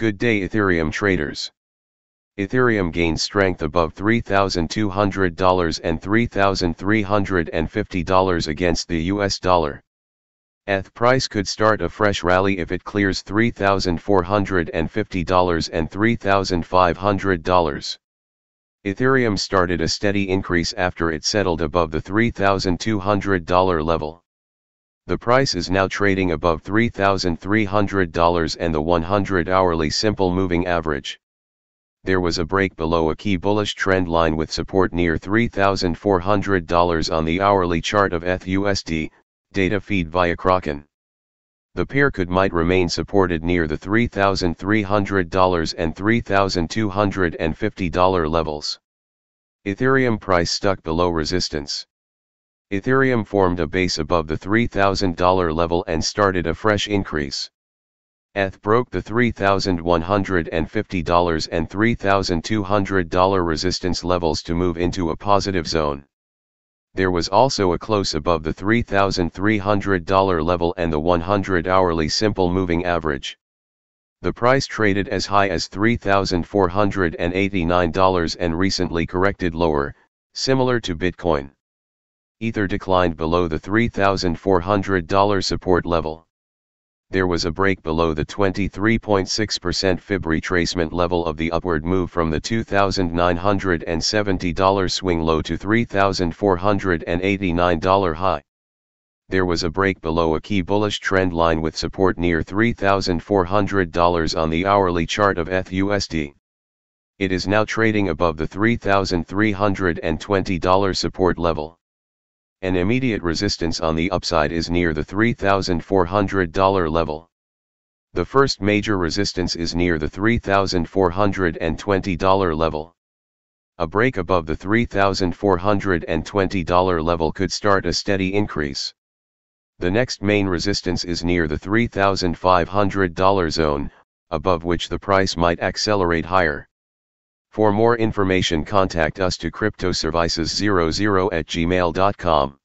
Good day Ethereum traders. Ethereum gained strength above $3,200 and $3,350 against the US dollar. ETH price could start a fresh rally if it clears $3,450 and $3,500. Ethereum started a steady increase after it settled above the $3,200 level. The price is now trading above $3,300 and the 100 hourly simple moving average. There was a break below a key bullish trend line with support near $3,400 on the hourly chart of ETHUSD, data feed via Kraken. The pair could might remain supported near the $3,300 and $3,250 levels. Ethereum price stuck below resistance. Ethereum formed a base above the $3,000 level and started a fresh increase. ETH broke the $3,150 and $3,200 resistance levels to move into a positive zone. There was also a close above the $3,300 level and the 100 hourly simple moving average. The price traded as high as $3,489 and recently corrected lower, similar to Bitcoin. Ether declined below the $3,400 support level. There was a break below the 23.6% Fib retracement level of the upward move from the $2,970 swing low to $3,489 high. There was a break below a key bullish trend line with support near $3,400 on the hourly chart of ETHUSD. It is now trading above the $3,320 support level. An immediate resistance on the upside is near the $3,400 level. The first major resistance is near the $3,420 level. A break above the $3,420 level could start a steady increase. The next main resistance is near the $3,500 zone, above which the price might accelerate higher. For more information contact us to cryptoservices00 at gmail.com.